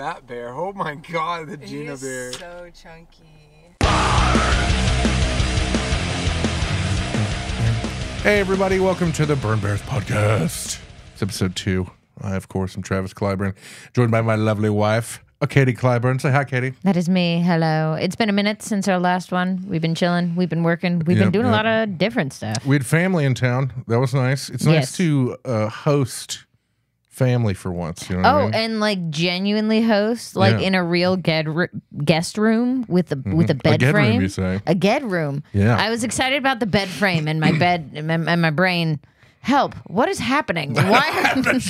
fat bear. Oh my god, the He Gina is bear. so chunky. Hey, everybody, welcome to the Burn Bears podcast. It's episode two. I, of course, am Travis Clyburn, joined by my lovely wife, uh, Katie Clyburn. Say hi, Katie. That is me. Hello. It's been a minute since our last one. We've been chilling. We've been working. We've Yep, been doing yep. a lot of different stuff. We had family in town. That was nice. It's nice Yes. to uh, host family for once. You know what I Oh, mean? and like genuinely host, like Yeah. in a real guest room with a with a mm-hmm. bed room, frame. you say? A ged room. Yeah. I was excited about the bed frame and my bed and my, brain. Help! What is happening? Why are none of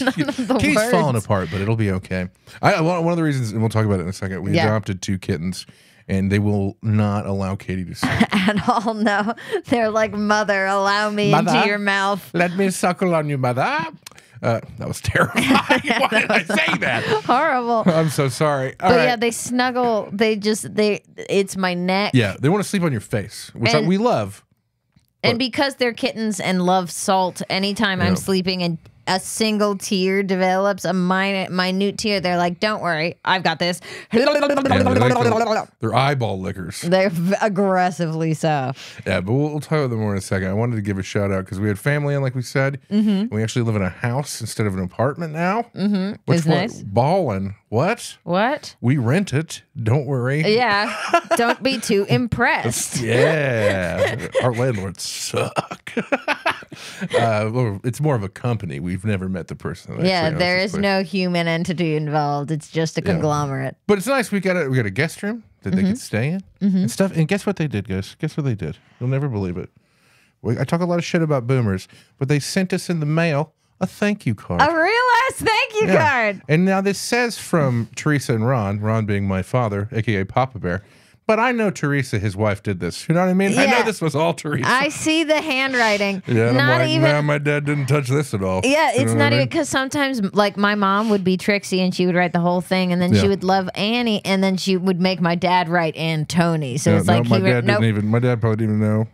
the Katie's words? falling apart, but it'll be okay. I, one one of the reasons, and we'll talk about it in a second, we Yeah. adopted two kittens, and they will not allow Katie to sleep. at all? No, they're like, mother, allow me Mother? into your mouth. Let me suckle on you, mother. Uh, that was terrifying. Why did I say that? Horrible. I'm so sorry. All But right. yeah, they snuggle. They just they. It's my neck. Yeah, they want to sleep on your face, which I, we love. And because they're kittens and love salt, anytime Yeah. I'm sleeping and a single tear develops, a minute, minute tear, they're like, "Don't worry, I've got this." Yeah, they're, like the- they're eyeball lickers. They're v- aggressively so. Yeah, but we'll, we'll talk about them more in a second. I wanted to give a shout out because we had family in, like we said. Mm-hmm. We actually live in a house instead of an apartment now. Mm-hmm. Which It's one- nice. Ballin'. What? What? We rent it. Don't worry. Yeah. Don't be too impressed. Yeah, our landlords suck. uh, well, it's more of a company. We've never met the person. Yeah, there is place. no human entity involved. It's just a conglomerate. But it's nice. We got a we got a guest room that they Mm-hmm. could stay in and stuff. And guess what they did, guys? Guess what they did? You'll never believe it. We, I talk a lot of shit about boomers, but they sent us in the mail a thank you card. A real ass thank you Yeah. card. And now this says from Teresa and Ron, Ron being my father, aka Papa Bear. But I know Teresa, his wife, did this. You know what I mean? I know this was all Teresa. I see the handwriting. yeah, Not like, even. "Nah, my dad didn't touch this at all. Yeah, You it's not even because sometimes, like, my mom would be Trixie and she would write the whole thing, and then Yeah. she would love Annie, and then she would make my dad write and Tony. So Yeah, it's no, like my he dad didn't even. My dad probably didn't even know.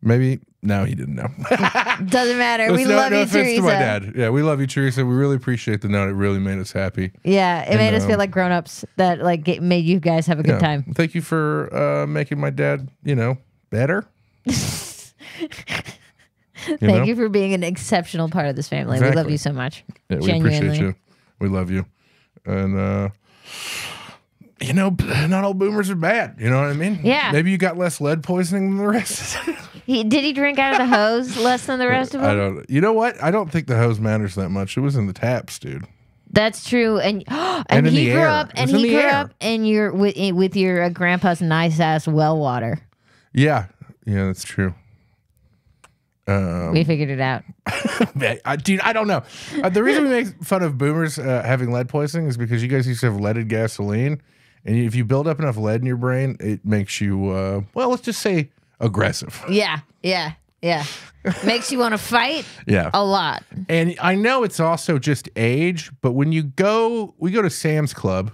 Maybe no, he didn't know. doesn't matter. we no, love no you, Teresa. to my dad. Yeah, we love you, Teresa. We really appreciate the note. It really made us happy. Yeah, it made us um, feel like grown ups that like get, made you guys have a good Yeah. time. Thank you for uh, making my dad, you know, better. you Thank know? you for being an exceptional part of this family. We love you so much. Yeah, we Genuinely. appreciate you. We love you. And uh you know, not all boomers are bad. You know what I mean? Yeah. Maybe you got less lead poisoning than the rest. He, did he drink out of the hose less than the rest of them? I don't. You know what? I don't think the hose matters that much. It was in the taps, dude. That's true. And and, And he grew air. up and he grew air. up in your with with your uh, grandpa's nice ass well water. Yeah. Yeah, that's true. Um, we figured it out. I, dude, I don't know. Uh, the reason we make fun of boomers uh, having lead poisoning is because you guys used to have leaded gasoline, and if you build up enough lead in your brain, it makes you, uh, well, let's just say aggressive. Yeah, yeah, yeah. Makes you want to fight Yeah. a lot. And I know it's also just age, but when you go, we go to Sam's Club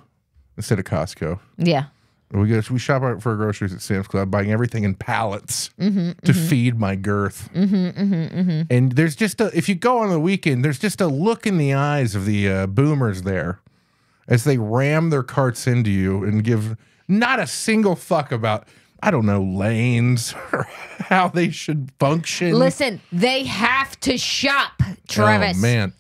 instead of Costco. Yeah. We go, we shop out for groceries at Sam's Club, buying everything in pallets Mm-hmm, to feed my girth. And there's just a, if you go on the weekend, there's just a look in the eyes of the uh, boomers there as they ram their carts into you and give not a single fuck about, I don't know, lanes or how they should function. Listen, they have to shop, Travis. Oh man.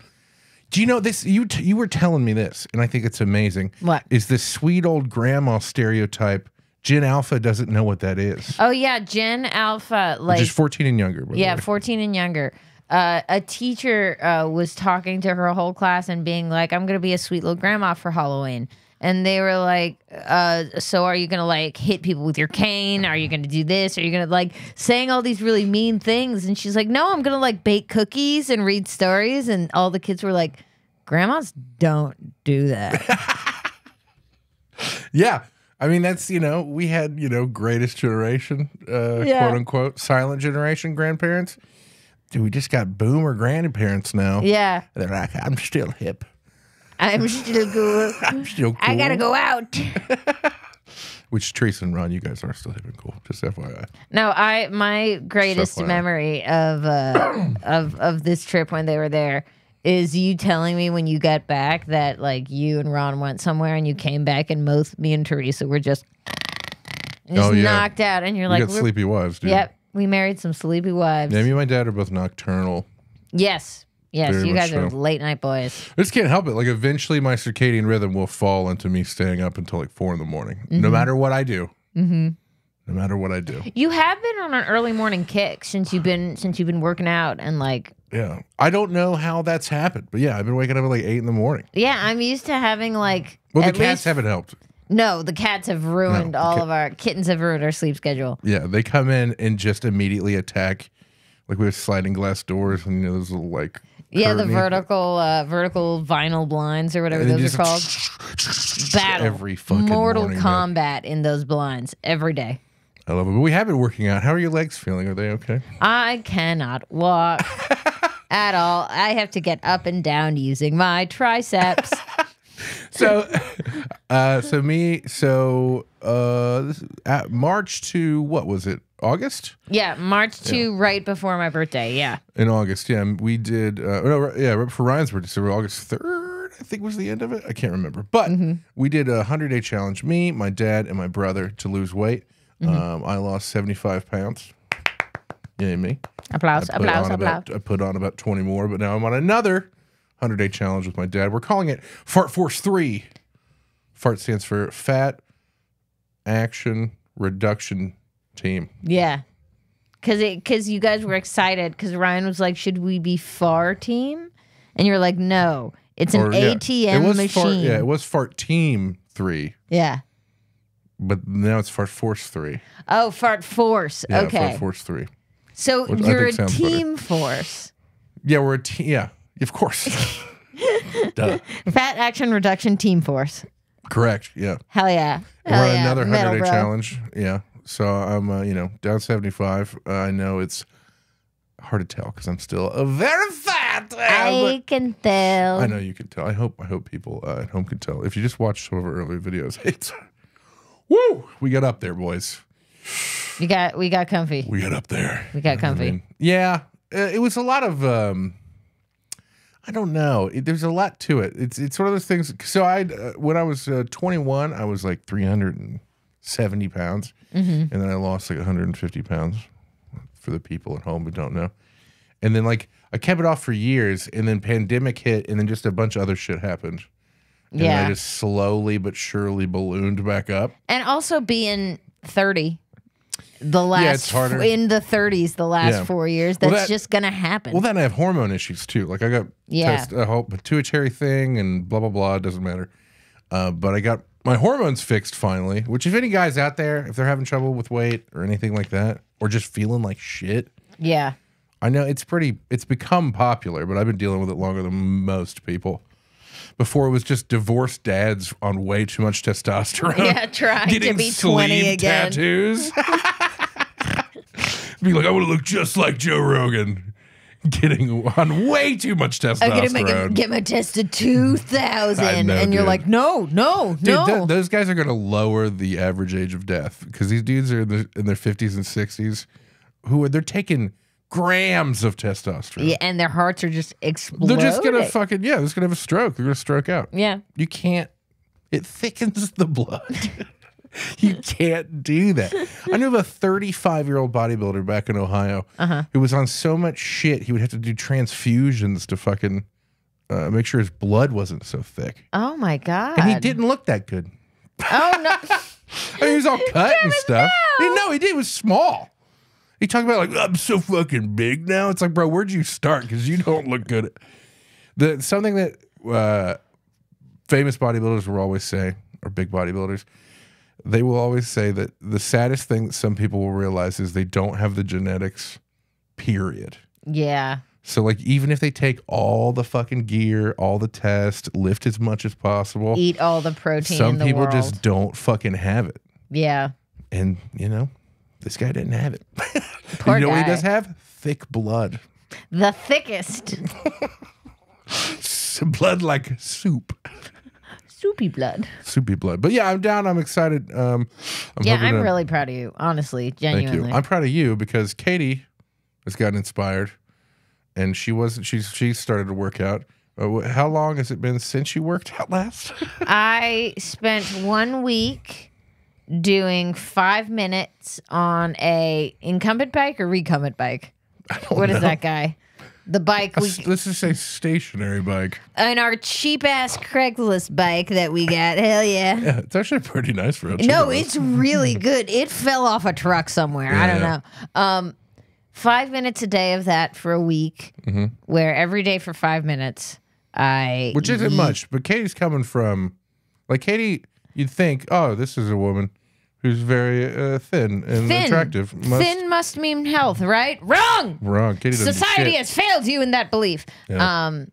Do you know this? You t- you were telling me this, and I think it's amazing. What? is this sweet old grandma stereotype? Gen Alpha doesn't know what that is. Oh yeah, Gen Alpha, like Just fourteen and younger. yeah, 14 and younger. Uh, a teacher uh, was talking to her whole class and being like, "I'm gonna be a sweet little grandma for Halloween." And they were like, uh, "So are you gonna like hit people with your cane? Are you gonna do this? Are you gonna like saying all these really mean things?" And she's like, "No, I'm gonna like bake cookies and read stories." And all the kids were like, "Grandmas don't do that." yeah. I mean, that's you know, we had you know, greatest generation, uh, Yeah. quote unquote, silent generation grandparents. Dude, we just got boomer grandparents now. yeah, They're like, I'm still hip. I'm still cool. I'm still cool. I gotta go out. Which Teresa and Ron, you guys are still and cool. Just FYI. No, I my greatest memory of uh of of this trip when they were there is you telling me when you got back that like you and Ron went somewhere and you came back and both me and Teresa were just, just Oh, yeah. knocked out and you're We like, got sleepy wives, dude. yep, we married some sleepy wives. Yeah, me and my dad are both nocturnal. yes, yes, Very you guys are late night boys. I just can't help it. Like eventually, my circadian rhythm will fall into me staying up until like four in the morning, Mm-hmm. no matter what I do. Mm-hmm. No matter what I do. You have been on an early morning kick since you've been since you've been working out and like Yeah, I don't know how that's happened, but yeah, I've been waking up at like eight in the morning. yeah, I'm used to having like Well, the cats least- haven't helped. No, the cats have ruined the all cat- of our kittens have ruined our sleep schedule. Yeah, they come in and just immediately attack. Like we have sliding glass doors, and you know those little like Yeah, the vertical uh, vertical vinyl blinds or whatever those are called. Battle every fucking Mortal morning, combat in those blinds every day. I love it. But we have been working out. How are your legs feeling? Are they okay? I cannot walk at all. I have to get up and down using my triceps. so uh so me so uh this, at march to what was it august yeah, March 2 right before my birthday. Yeah. in august yeah we did uh no, yeah right before ryan's birthday so august 3rd i think was the end of it i can't remember but we did a 100 day challenge me my dad and my brother to lose weight um i lost 75 pounds yeah me Applause, applause, applause. about, I put on about 20 more, but now I'm on another 100 day challenge with my dad. We're calling it Fart Force 3. Fart stands for Fat Action Reduction Team. Yeah. Cause it cause you guys were excited because Ryan was like, Should we be FAR team? And you're like, No, it's an Or, yeah, ATM it was machine. Fart, yeah, it was Fart Team 3, yeah. but now it's Fart Force 3. Oh, fart force. Yeah, okay. Fart Force 3. so Which you're a sounds better. team force. Yeah, we're a team. Yeah, of course. Duh. Fat action reduction team force. Correct. Yeah. Hell yeah. We're yeah. another 100 day bro. challenge. Yeah. So I'm, uh, you know, down 75. Uh, I know it's hard to tell because I'm still a very fat. I can tell. I know you can tell. I hope I hope people uh, at home can tell. If you just watch some of our earlier videos, it's woo. We got up there, boys. You got we got comfy. We got up there. We got comfy. I mean, yeah, uh, it was a lot of. um I don't know. It, there's a lot to it. It's it's one of those things. So I, uh, when I was uh, 21, I was like 370 pounds, Mm-hmm. and then I lost like 150 pounds. For the people at home who don't know, and then like I kept it off for years, and then pandemic hit, and then just a bunch of other shit happened. And yeah. I just slowly but surely ballooned back up. and also being 30 the last it's harder. in the 30s the last Yeah. four years Well, that's that- just gonna happen Well, then I have hormone issues too. Like I got Yeah. test a whole pituitary thing and blah blah blah. It doesn't matter. Uh, but I got my hormones fixed finally. Which, if any guys out there, if they're having trouble with weight or anything like that, or just feeling like shit, yeah I know it's pretty. It's become popular, but I've been dealing with it longer than most people. Before it was just divorced dads on way too much testosterone. yeah trying to be 20 again tattoos. Be like, I want to look just like Joe Rogan. Getting on way too much testosterone. i'm gonna make get my test to 2000 I know, and you're like no no Dude, no th- those guys are going to lower the average age of death because these dudes are in, the, in their 50s and 60s who are they're taking grams of testosterone. yeah, and their hearts are just exploding They're just going to fucking, yeah, they're just going to have a stroke. They're going to stroke out. yeah You can't, it thickens the blood. you can't do that. I knew of a 35 year old bodybuilder back in Ohio Uh-huh. who was on so much shit, he would have to do transfusions to fucking uh, make sure his blood wasn't so thick. oh my god And he didn't look that good. oh no I mean, he was all cut and stuff. He- no, he did. He was small. He talked about like I'm so fucking big now. It's like, bro, where'd you start? Because you don't look good. The something that uh, famous bodybuilders will always say, or big bodybuilders, they will always say that the saddest thing that some people will realize is they don't have the genetics. Period. yeah. So like, even if they take all the fucking gear, all the tests, lift as much as possible, eat all the protein some in the people world. just don't fucking have it. Yeah. And you know this guy didn't have it. Poor you know what he does have? Thick blood. The thickest. Blood like soup soupy blood soupy blood but yeah i'm down i'm excited um I'm yeah i'm to- really proud of you honestly thank genuinely you i'm proud of you because katie has gotten inspired and she wasn't She she started to work out Uh, how long has it been since you worked out last? I spent one week doing five minutes on a incumbent bike or recumbent bike. What is know. that guy? The bike we Let's just say stationary bike. and our cheap ass Craigslist bike that we got. Hell yeah. Yeah, it's actually pretty nice for a No, it's really good. It fell off a truck somewhere. I don't Yeah. know. Um, five minutes a day of that for a week, Mm-hmm. where every day for five minutes, I which isn't much. But Katie's coming from, like Katie, you'd think, oh, this is a woman who's very uh, thin and thin. attractive. Must, Thin must mean health, right? Wrong. Wrong. Katie Society has failed you in that belief. Yeah. Um,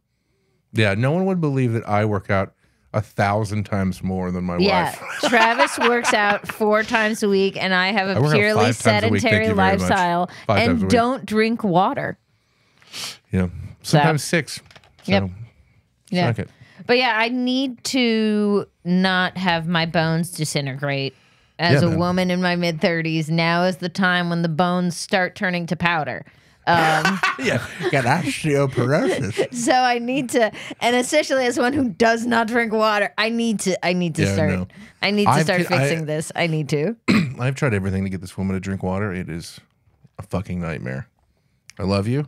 Yeah, no one would believe that I work out a thousand times more than my yeah. wife. Travis works out four times a week, and I have I a out purely a sedentary much. lifestyle a and don't drink water. Yeah, sometimes six. So, Yep. Yeah. it. But yeah, I need to not have my bones disintegrate. As Yeah, a man. woman in my mid 30s, now is the time when the bones start turning to powder. Um, Yeah, got osteoporosis. so I need to, and especially as one who does not drink water, I need to. I need to Yeah, start. no. I need to I've start t- I- fixing this. I need to. I've tried everything to get this woman to drink water. It is a fucking nightmare. I love you.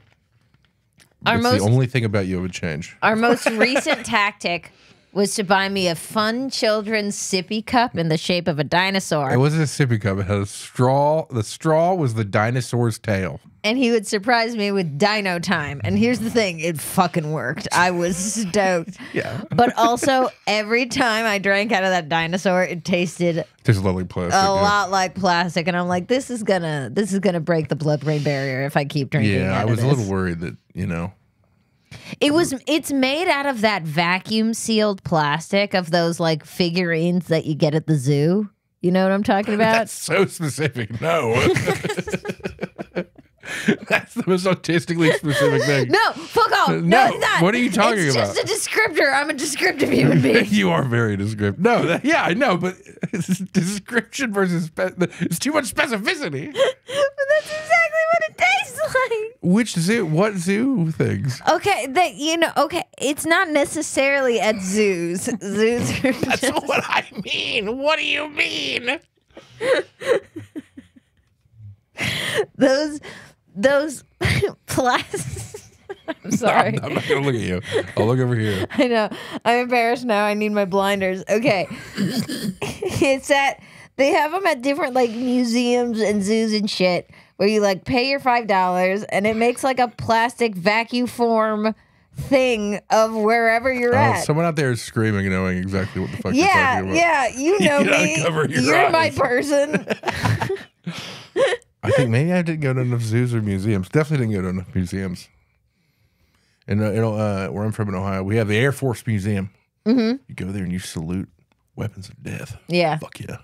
Our most the only thing about you I would change. Our most recent tactic was to buy me a fun children's sippy cup in the shape of a dinosaur. It wasn't a sippy cup. It had a straw. The straw was the dinosaur's tail. and he would surprise me with dino time. And here's the thing it fucking worked. I was stoked. Yeah. But also, every time I drank out of that dinosaur, it tasted Just lovely plastic. a yeah. lot like plastic. And I'm like, this is gonna this is gonna break the blood brain barrier if I keep drinking. Yeah, I was a little worried that, you know, It was it's made out of that vacuum sealed plastic of those like figurines that you get at the zoo. You know what I'm talking about? that's so specific. No. that's the most autistically specific thing. no, fuck off. No, No, it's not. what are you talking about? it's about? just a descriptor. I'm a descriptive human being. you are very descriptive. No, that, yeah, I know, but description versus it's too much specificity. but that's Which zoo? What zoo things? Okay, that you know. Okay, it's not necessarily at zoos. Zoos are That's just, what I mean. What do you mean? those those plastic. I'm sorry. I'm, I'm not gonna look at you. I'll look over here. I know. I'm embarrassed now. I need my blinders. Okay. it's at they have them at different like museums and zoos and shit where you like pay your five dollars and it makes like a plastic vacuum form thing of wherever you're Oh, at. someone out there is screaming, knowing exactly what the fuck you're yeah, yeah, you know gotta me. cover your You're my person. I think maybe I didn't go to enough zoos or museums. Definitely didn't go to enough museums. And uh, you know, uh, where I'm from in Ohio, we have the Air Force Museum. Mm-hmm. You go there and you salute weapons of death. yeah, Fuck yeah!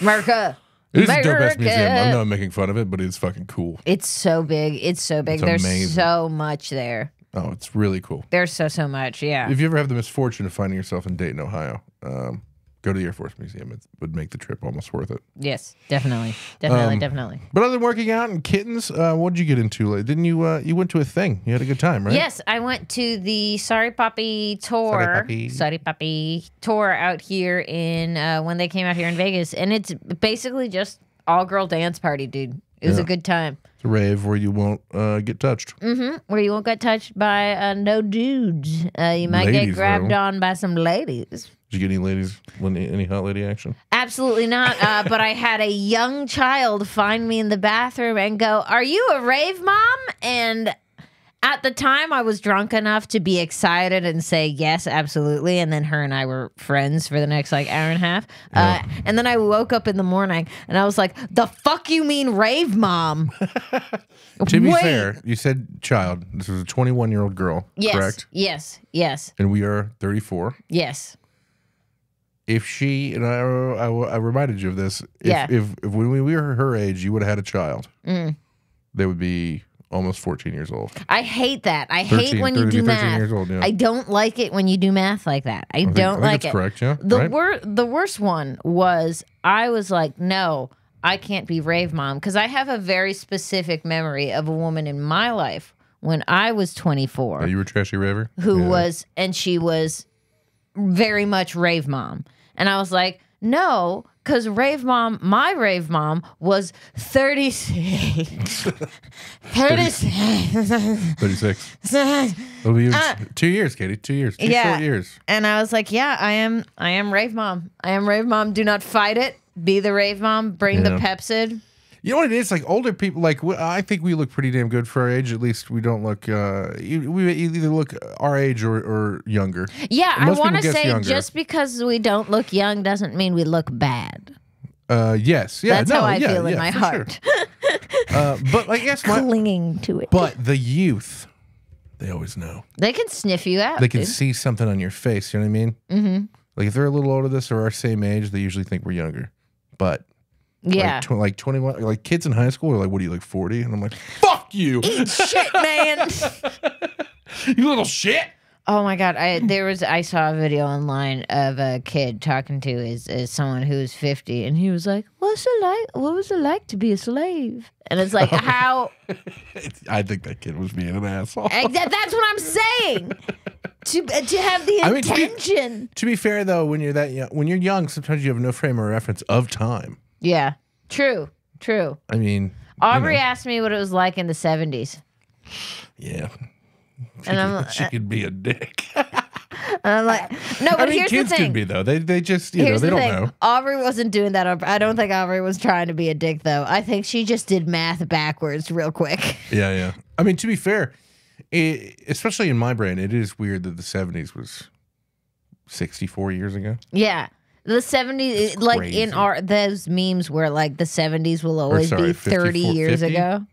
America. It is a dope ass museum. I America. know I'm making fun of it, but it's fucking cool. It's so big. It's so big. It's There's amazing. so much there. Oh, it's really cool. There's so so much. Yeah. If you ever have the misfortune of finding yourself in Dayton, Ohio, um, go to the Air Force Museum. It would make the trip almost worth it. yes, definitely, definitely, Um, definitely. But other than working out and kittens, uh, what did you get into? Like, didn't you? Uh, you went to a thing. You had a good time, right? Yes, I went to the Sorry Papi tour. Sorry Papi. Sorry Puppy tour out here in uh, when they came out here in Vegas, and it's basically just all girl dance party, dude. It was Yeah. a good time. It's a rave where you won't uh, get touched. Mm-hmm. Where you won't get touched by uh, no dudes. Uh, you might get grabbed though. on by some ladies. Did you get any ladies? Any, any hot lady action? Absolutely not. Uh, but I had a young child find me in the bathroom and go, Are you a rave mom? And at the time, I was drunk enough to be excited and say, Yes, absolutely. And then her and I were friends for the next like hour and a half. Uh, and then I woke up in the morning and I was like, The fuck you mean rave mom? To be Wait. fair, you said child. This was a 21 year old girl, Yes. correct? Yes. Yes. And we are 34. Yes. If she and I, I, I reminded you of this. If, Yeah. if, if when we were her age, you would have had a child, Mm. they would be almost 14 years old. I hate that. I 13, hate when you 13, do 13 math. years old, yeah. I don't like it when you do math like that. I, I think- don't I like that's it. correct, yeah. The right? wor- the worst one was I was like, no, I can't be rave mom because I have a very specific memory of a woman in my life when I was 24 Oh, you were trashy raver. who Yeah. was and she was very much rave mom and i was like no because rave mom my rave mom was 36 36 thirty six. It'll be two years, Katie. Two years. Two Uh, Yeah. short years. and i was like yeah i am i am rave mom i am rave mom do not fight it be the rave mom bring the Yeah. Pepcid You know what it is? Like older people, like I think we look pretty damn good for our age. At least we don't look. Uh, we either look our age or, or younger. yeah i want to say younger. just because we don't look young doesn't mean we look bad Uh, yes, yeah, that's no, how i yeah, feel in yeah, my for sure. heart Uh, but I guess my, clinging to it but the youth, they always know. they can sniff you out They can dude. see something on your face. You know what I mean? Mm-hmm. Like if they're a little older than us or our same age, they usually think we're younger. But yeah like, tw- like twenty one, like kids in high school are like, "What are you like 40? And I'm like, "Fuck you, shit man you little shit." Oh my god! I there was I saw a video online of a kid talking to his, his someone who was fifty, and he was like, "What's it like? What was it like to be a slave?" And it's like how I think that kid was being an asshole. That, that's what I'm saying. to uh, to have the I mean, to be- intention. To be fair, though, when you're that young, when you're young, sometimes you have no frame of reference of time. Yeah, true, true. I mean, Aubrey asked me what it was like in the seventies, yeah, she, and I'm could, she could be a dick. I'm like, no, but I mean, here's kids the thing. can be though. They they just you Here's know they the don't thing. know. Aubrey wasn't doing that. I don't think Aubrey was trying to be a dick, though. I think she just did math backwards real quick. Yeah, yeah. I mean, to be fair, it, especially in my brain, it is weird that the '70s was 64 years ago. Yeah. The 70s, like in our, those memes where like the 70s will always sorry, be 30 years 50? ago.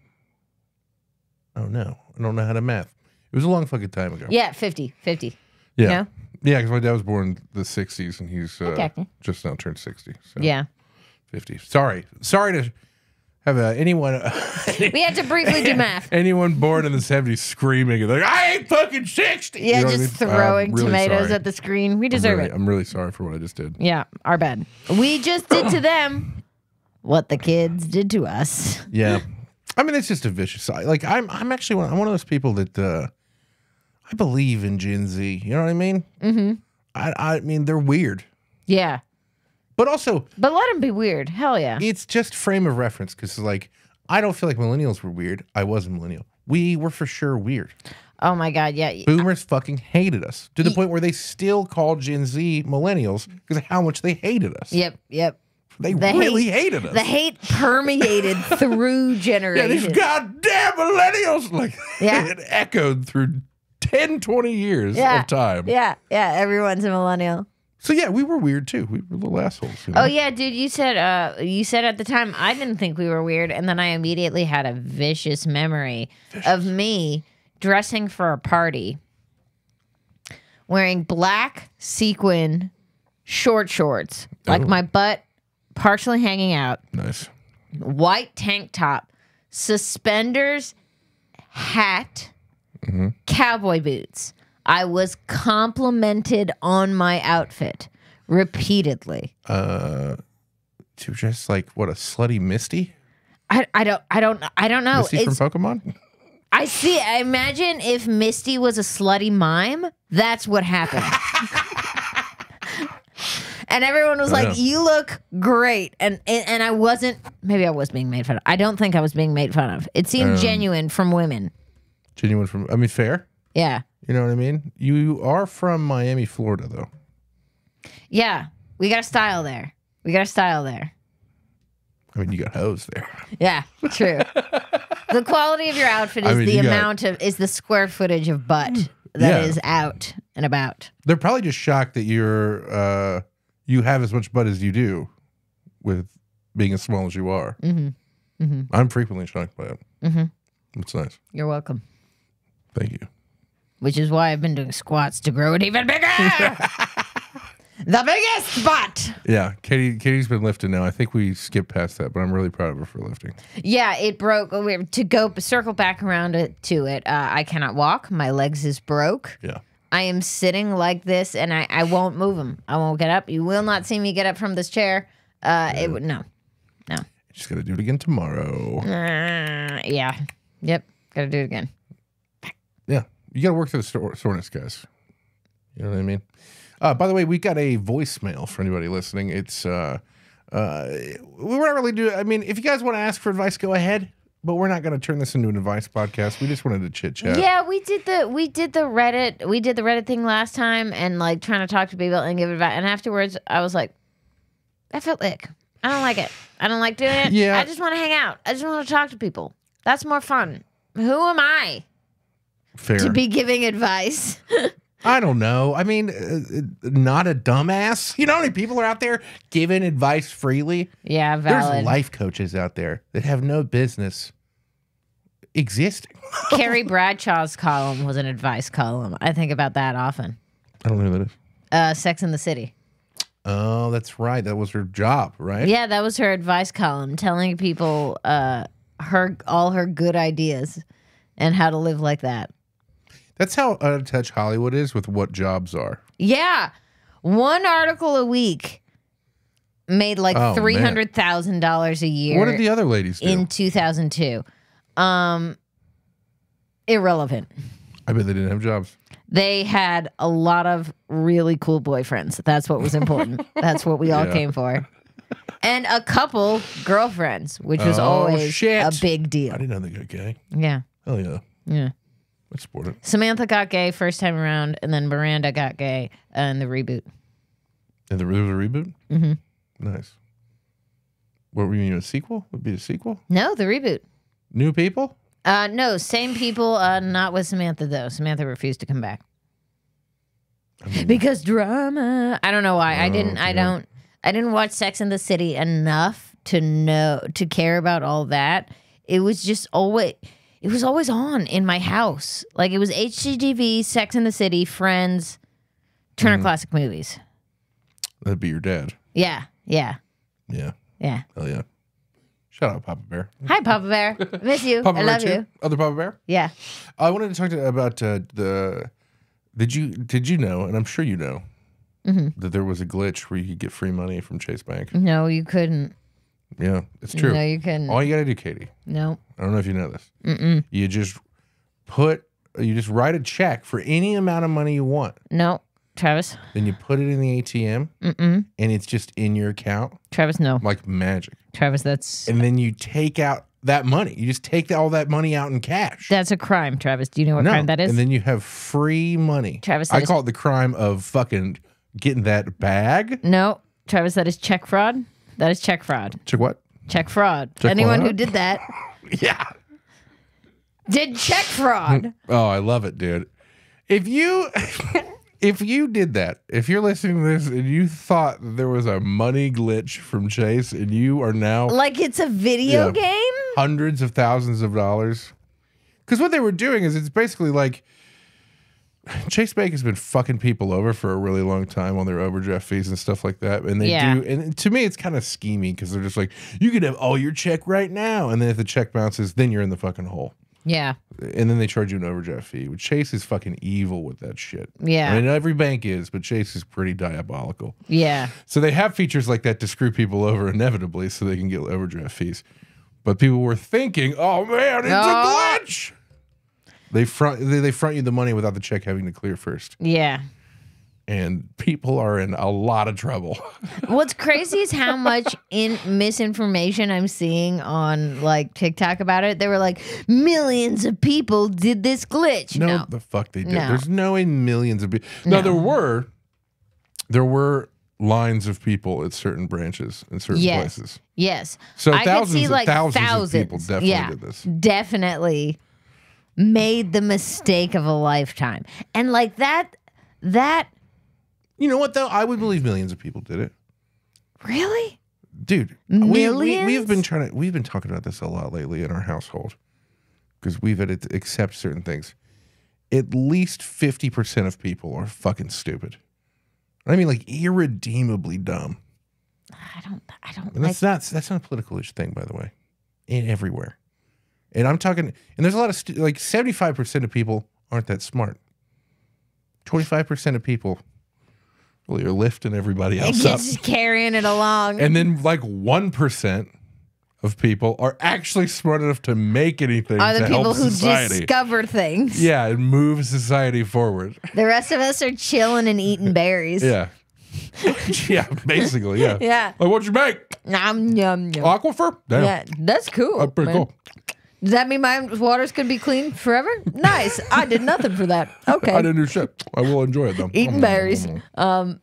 Oh no, I don't know how to math. It was a long fucking time ago. Yeah, 50, 50. yeah, know? yeah. Because my dad was born in the '60s, and he's uh, Okay. just now turned 60. So Yeah. 50. Sorry, sorry to have uh, anyone We had to briefly do math. anyone born in the 70s screaming like I ain't fucking 60. Yeah, You know what I just mean? Throwing really tomatoes sorry. at the screen. We I'm deserve really, it. I'm really sorry for what I just did. Yeah, our bad. We just did to them what the kids did to us. Yeah. I mean, it's just a vicious cycle. Like, I'm, I'm actually one, I'm one of those people that uh, I believe in Gen Z. You know what I mean? Mm-hmm. I, I mean, they're weird, Yeah. But also But let them be weird. Hell yeah. it's just frame of reference because, like, I don't feel like millennials were weird. I was a millennial. We were for sure weird. Oh my God. Yeah. Boomers fucking hated us to the point where they still call Gen Z millennials because of how much they hated us. Yep. Yep. They The really hate- hated us. The hate permeated through generations. yeah, these goddamn millennials. Like, Yeah. it echoed through 10, 20 years Yeah. of time. Yeah, yeah, everyone's a millennial. So, yeah, we were weird too. We were little assholes. You know? Oh yeah, dude, you said uh you said at the time I didn't think we were weird and then I immediately had a vicious memory of me dressing for a party wearing black sequin short shorts, like Oh. my butt partially hanging out, Nice. white tank top, suspenders, hat, cowboy boots. I was complimented on my outfit repeatedly. Uh, to just like, what, a slutty Misty? I, I don't I don't I don't know. Misty from Pokemon? I see. I imagine if Misty was a slutty mime, that's what happened. and everyone was like. "You look great," and, and and I wasn't. Maybe I was being made fun of. I don't think I was being made fun of. It seemed Um, genuine from women. Genuine from, I mean, fair. Yeah, You know what I mean? You are from Miami, Florida, though. yeah. We got a style there. We got a style there. I mean, you got hoes there. Yeah, true. the quality of your outfit is I mean, the you got- amount of is the square footage of butt that is Yeah. out and about. They're probably just shocked that you're, uh, you have as much butt as you do with being as small as you are. Mm-hmm. Mm-hmm. I'm frequently shocked by it. Mm-hmm. It's nice. You're welcome. Thank you. Which is why I've been doing squats to grow it even bigger. the biggest butt. Yeah, Katie. Katie's been lifting now. I think we skipped past that, but I'm really proud of her for lifting. Yeah, it broke. we- To go circle back around it, to it, uh, I cannot walk. My legs is broke. Yeah. I am sitting like this, and I, I won't move them. I won't get up. You will not see me get up from this chair. Uh, it would no, no. Just gotta do it again tomorrow. Uh, yeah. Yep. Got to do it again. You got to work through the sore- soreness, guys. You know what I mean? Uh, by the way, we got a voicemail for anybody listening. It's uh, uh, we we're not really doing. I mean, if you guys want to ask for advice, go ahead. But we're not going to turn this into an advice podcast. We just wanted to chit chat. Yeah, we did the we did the Reddit we did the Reddit thing last time and like trying to talk to people and give advice. And afterwards, I was like, I felt ick. I don't like it. I don't like doing it. Yeah. I just want to hang out. I just want to talk to people. That's more fun. Who am I Fair. to be giving advice? I don't know. I mean, uh, uh, not a dumbass. You know how many people are out there giving advice freely? yeah, There's valid. life coaches out there that have no business existing. Carrie Bradshaw's column was an advice column. I think about that often. I don't know who that is. Uh, Sex in the City. Oh, that's right. That was her job, right? Yeah, that was her advice column, telling people uh, her all her good ideas and how to live like that. That's how out of touch Hollywood is with what jobs are. Yeah, one article a week made like Oh, three hundred thousand dollars a year What did the other ladies do? in two thousand two. Um, irrelevant. I bet they didn't have jobs. They had a lot of really cool boyfriends. That's what was important. That's what we all Yeah. came for. And a couple girlfriends, which was Oh, always shit. a big deal. I didn't know they got gay. Yeah. Hell yeah. Yeah. Let's support it. Samantha got gay first time around, and then Miranda got gay in the reboot. And there was a reboot? Mhm. Nice. What were you mean, a sequel? Would be a sequel? No, the reboot. New people? Uh, no, same people. Uh, not with Samantha though. Samantha refused to come back because drama. I don't know why. I Oh, didn't. I don't. I didn't watch Sex in the City enough to know to care about all that. It was just always. It was always on in my house. Like it was HGTV, Sex in the City, Friends, Turner Mm. Classic Movies. That'd be your dad. Yeah, yeah, Yeah. yeah. Hell yeah. Shout out Papa Bear. Hi, Papa Bear. Miss you. Papa I Bear love too? you. Other Papa Bear? Yeah. I wanted to talk to about uh, the. Did you did you know, and I'm sure you know, Mhm. that there was a glitch where you could get free money from Chase Bank? No, you couldn't. Yeah, it's true. No, you couldn't. All you gotta do, Katie. no. I don't know if you know this. Mm-mm. You just put, you just write a check for any amount of money you want. No. Travis. Then you put it in the ATM, Mm-mm. and it's just in your account Travis, no. like magic. Travis, that's And then you take out that money. You just take all that money out in cash. that's a crime, Travis. Do you know what crime that is? and then you have free money. Travis, I is- call it the crime of fucking getting that bag. no, Travis, that is check fraud. That is check fraud. Check what? Check fraud. Check Anyone who did that Yeah. did check fraud. Oh, I love it, dude. If you if you did that, if you're listening to this and you thought there was a money glitch from Chase and you are now like it's a video Yeah. game? hundreds of thousands of dollars. Because what they were doing is it's basically like Chase Bank has been fucking people over for a really long time on their overdraft fees and stuff like that. And they Yeah. do, and to me, it's kind of scheming because they're just like, you could have all your check right now. And then if the check bounces, then you're in the fucking hole. Yeah. And then they charge you an overdraft fee. Which Chase is fucking evil with that shit. Yeah. I mean, every bank is, but Chase is pretty diabolical. Yeah. So they have features like that to screw people over inevitably so they can get overdraft fees. But people were thinking, oh man, it's Oh. a glitch. They front they, they front you the money without the check having to clear first. Yeah. And people are in a lot of trouble. What's crazy is how much in misinformation I'm seeing on like TikTok about it. They were like, millions of people did this glitch. no, No. the fuck they did. No. There's no way millions of people. No, there were there were lines of people at certain branches in certain Yes. places. Yes. So I could see like thousands, thousands. of people definitely yeah, did this. Definitely made the mistake of a lifetime. And like that that You know what though? I would believe millions of people did it. really? dude we, we, we have been trying to we've been talking about this a lot lately in our household because we've had to accept certain things at least 50% of people are fucking stupid i mean like irredeemably dumb I don't I don't and like that's not that's not a political issue thing by the way in everywhere and i'm talking and there's a lot of stu- like 75% of people aren't that smart 25% of people well you're lifting everybody else up just carrying it along. and then like 1% of people are actually smart enough to make anything Are to the people help who society. discover things. yeah, and move society forward. The rest of us are chilling and eating berries. Yeah. yeah, basically, yeah. Yeah. Like, what'd you make? Nom, yum, yum. Aquifer? Damn. Yeah, that's cool. That's pretty man. cool. Does that mean my waters could be clean forever? Nice. I did nothing for that. Okay. I didn't do shit. I will enjoy it though. Eating berries. Um,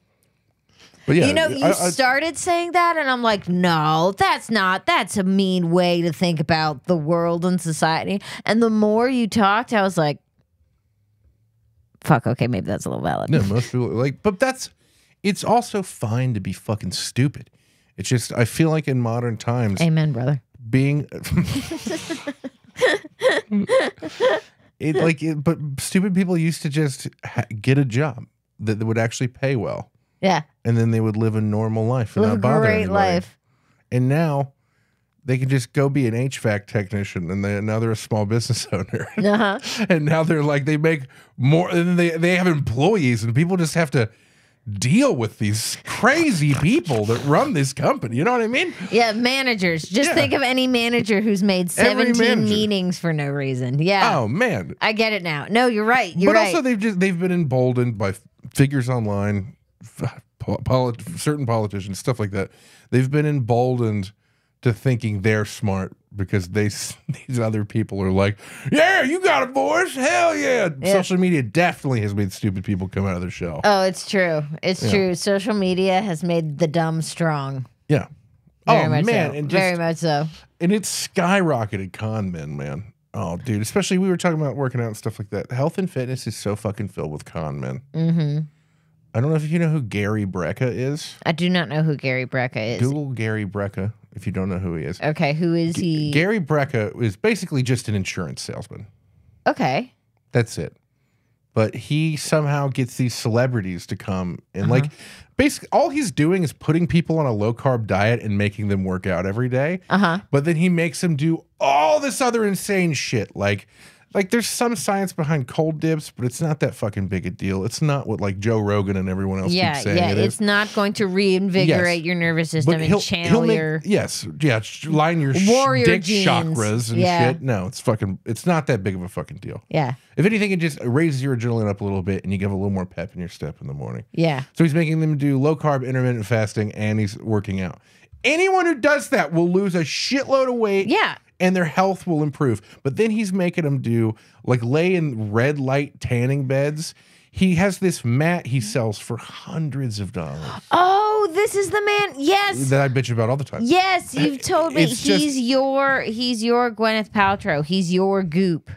But yeah, you know, you I- I- started saying that, and I'm like, no, that's not. That's a mean way to think about the world and society. And the more you talked, I was like, fuck. Okay, maybe that's a little valid. No, most people like, but that's it's also fine to be fucking stupid. It's just I feel like in modern times, Amen, brother. being it like it, but stupid people used to just ha- get a job that, that would actually pay well, Yeah, and then they would live a normal life and live a not bother great anybody. life. And now they can just go be an HVAC technician, and they, now they're a small business owner. Uh huh. and now they're like they make more and they they have employees and people just have to deal with these crazy people that run this company you know what i mean Yeah, managers. Just Yeah. think of any manager who's made 17 meetings for no reason. Yeah. oh man I get it now. No, you're right. You're but right. also they've just they've been emboldened by figures online polit- certain politicians stuff like that they've been emboldened to thinking they're smart because they these other people are like yeah you got a voice hell yeah, Yeah. social media definitely has made stupid people come out of their shell oh, it's true. It's Yeah. true. Social media has made the dumb strong. yeah Very oh much man so. and just Very much so. and it's skyrocketed con men, man. Oh, dude, especially we were talking about working out and stuff like that. Health and fitness is so fucking filled with con men. hmm I don't know if you know who Gary Brecka is. I do not know who Gary Brecka is. Google Gary Brecka if you don't know who he is. Okay, who is he? Gary Brecka is basically just an insurance salesman. okay. That's it. But he somehow gets these celebrities to come and Uh-huh. like basically all he's doing is putting people on a low carb diet and making them work out every day. Uh huh. but then he makes them do all this other insane shit like like there's some science behind cold dips but it's not that fucking big a deal it's not what like joe rogan and everyone else Yeah, keeps saying yeah. it it's is not going to reinvigorate your nervous system but and he'll, channel he'll make, your. yes yeah line your Warrior dick genes. chakras and Yeah. shit no it's fucking it's not that big of a fucking deal Yeah, if anything it just raises your adrenaline up a little bit and you give a little more pep in your step in the morning yeah. so he's making them do low carb intermittent fasting and he's working out anyone who does that will lose a shitload of weight Yeah. And their health will improve. But then he's making them do like lay in red light tanning beds. He has this mat he sells for hundreds of dollars Oh, this is the man. Yes. that I bitch about all the time. Yes, you've told me It's he's just- your he's your Gwyneth Paltrow. He's your goop.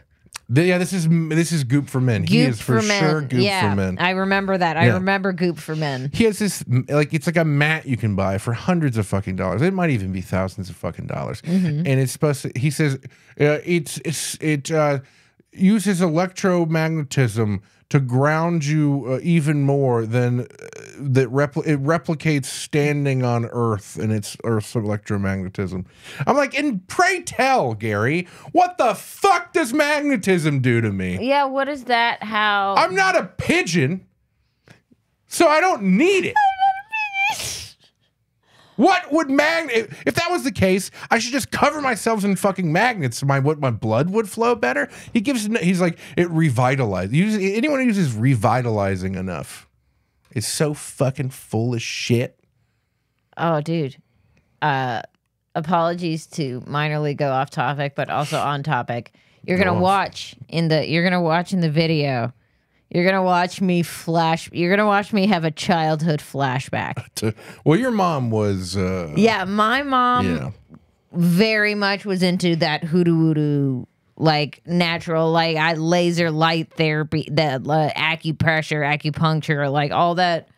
Yeah, this is this is Goop for men. Goop he is for, for men. sure Goop yeah, for men. I remember that. I Yeah. remember Goop for men. he has this like it's like a mat you can buy for hundreds of fucking dollars. It might even be thousands of fucking dollars. Mm-hmm. And it's supposed to. He says uh, it's it's it uh, uses electromagnetism to ground you uh, even more than uh, that. Repl- it replicates standing on Earth and its Earth's electromagnetism. I'm like, and pray tell, Gary, what the fuck does magnetism do to me? Yeah, what is that? How I'm not a pigeon, so I don't need it. What would magnet? If that was the case, I should just cover myself in fucking magnets. So my what my blood would flow better. He gives. He's like it revitalizes. Anyone who uses revitalizing enough is so fucking full of shit. Oh, dude. Uh apologies to minorly go off topic, but also on topic. You're gonna watch in the you're gonna watch in the video. You're gonna watch me flash you're gonna watch me have a childhood flashback. To, well, your mom was. Uh, Yeah, my mom yeah. very much was into that hoodoo voodoo like natural like I laser light therapy that uh, acupressure acupuncture like all that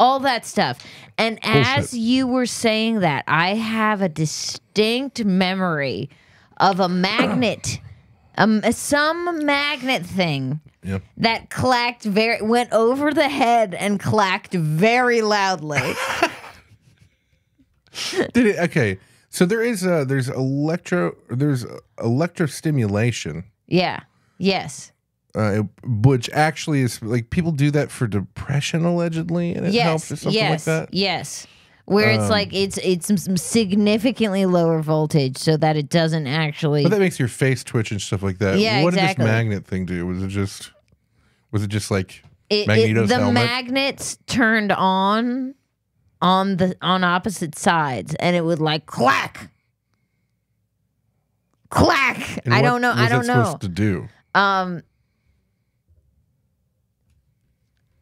all that stuff and as you were saying that I have a distinct memory of a magnet um some magnet thing Yeah. that clacked very went over the head and clacked very loudly Did it? Okay. So there is uh there's electro there's electrostimulation yeah yes uh, which actually is like people do that for depression allegedly, and it helps or something yes, like that. Yes. where it's Um, like it's it's some significantly lower voltage so that it doesn't actually But that makes your face twitch and stuff like that. Yeah, what exactly. did this magnet thing do? Was it just was it just like it, it- the helmet? magnets turned on on the on opposite sides and it would like clack clack and i don't know i don't know supposed to do? um